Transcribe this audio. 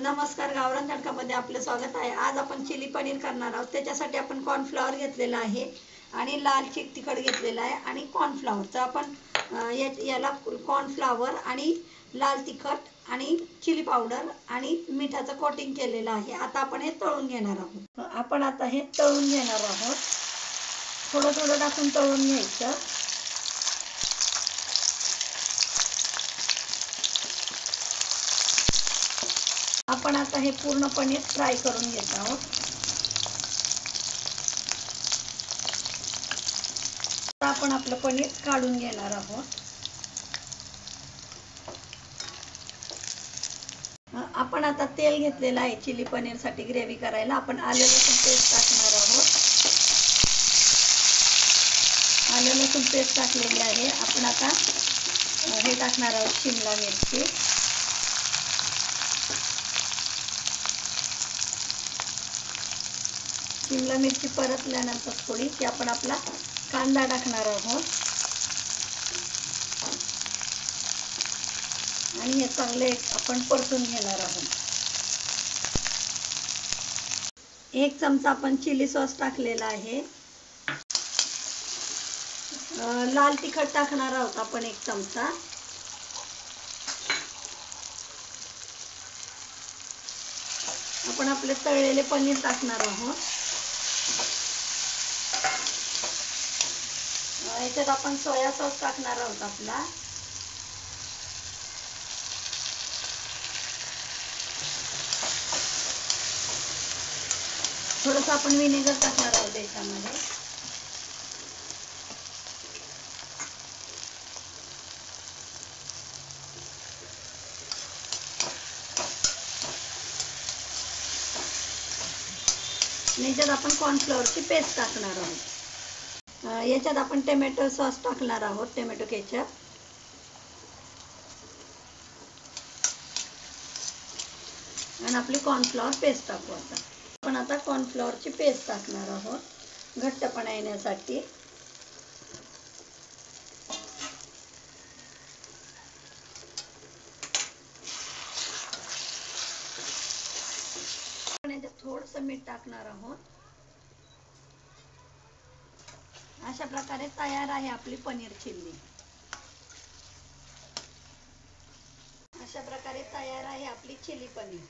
नमस्कार गावरान तडकामध्ये आपलं स्वागत आहे. आज आपण चिली पनीर करणार आहोत. त्याच्यासाठी आपण कॉर्नफ्लॉवर घेतलेला आहे आणि लाल चिक तिखट घेतलेला आहे आणि कॉर्नफ्लॉवर तर आपण या- याला कॉर्नफ्लॉवर आणि लाल तिखट आणि चिली पावडर आणि मिठाचं कोटिंग केलेलं आहे. आता आपण हे तळून घेणार आहोत. आपण आता हे तळून घेणार आहोत. थोडं थोडं टाकून तळून घ्यायचं. आपण आता हे पूर्णपणे फ्राय करून घेत आहोत. आता आपण आपलं पनीर काढून घेणार आहोत. आपण आता तेल घेतलेलं आहे चिली पनीरसाठी ग्रेव्ही करायला. आपण आले लसूण पेस्ट टाकणार आहोत. आले लसूण पेस्ट टाकलेली आहे. आपण आता हे टाकणार आहोत शिमला मिरची. शिमला मिरची परतल्यानंतर थोडी की आपण आपला कांदा टाकणार आहोत. आणि हे चांगले आपण परतून घेणार आहोत. एक चमचा आपण चिली सॉस टाकलेला आहे. लाल तिखट टाकणार आहोत आपण एक चमचा. आपण आपले तळलेले पनीर टाकणार आहोत. याच्यात आपण सोया सॉस टाकणार आहोत आपला. थोडस आपण विनेगर टाकणार आहोत याच्यामध्ये याच्यात आपण कॉर्नफ्लॉवरची पेस्ट टाकणार आहोत. याच्यात आपण टोमॅटो सॉस टाकणार आहोत टोमॅटो केचप आणि आपली कॉर्नफ्लॉवर पेस्ट टाकू आता. आपण आता कॉर्नफ्लॉवरची पेस्ट टाकणार आहोत घट्टपणा येण्यासाठी. थोडंसं थोडस मीठ टाकणार आहोत. अशा प्रकारे तयार आहे आपली पनीर चिल्ली. अशा प्रकारे तयार आहे आपली चिली पनीर.